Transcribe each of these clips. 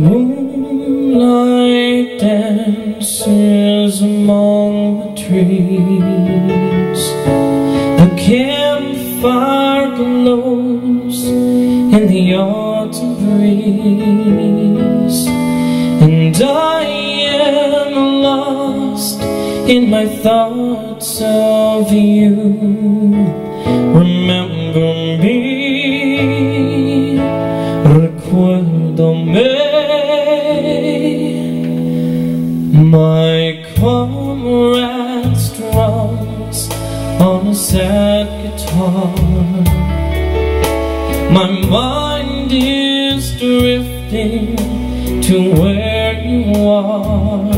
Moonlight dances among the trees. The campfire glows in the autumn breeze. And I am lost in my thoughts of you My comrade strums on a sad guitar. My mind is drifting to where you are.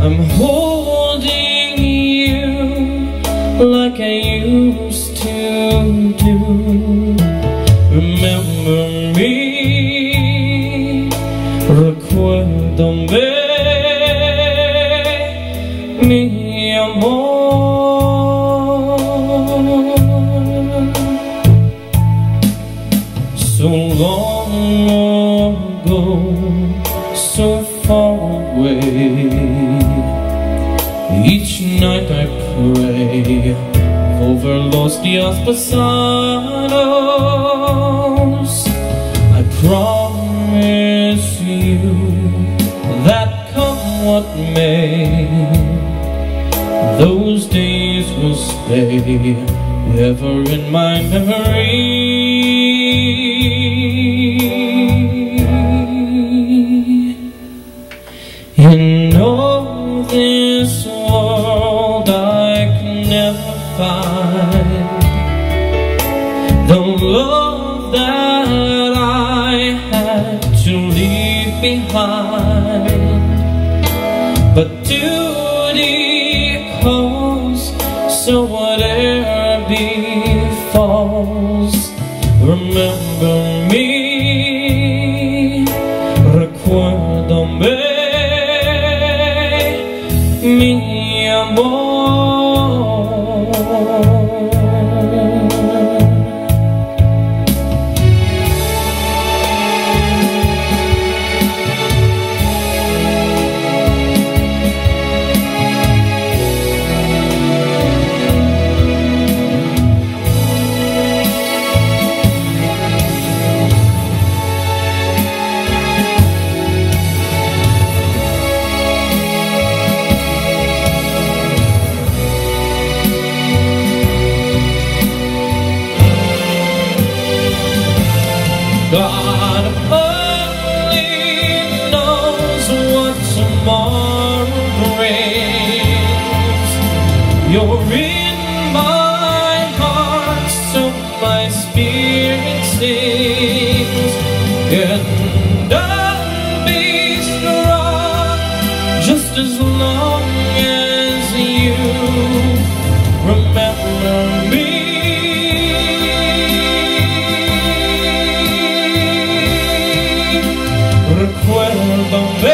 I'm holding you like I used to do. Remember me, recuérdame, So long ago, so far away. Each night I pray over los dias pasados. I promise you that come what may, those days will stay ever in my memory. In all this world I can never find the love that I had to leave behind. But duty me, recuérdame, mi amor. God only knows what tomorrow brings. You're in my heart, so my spirit sings. And Recuérdame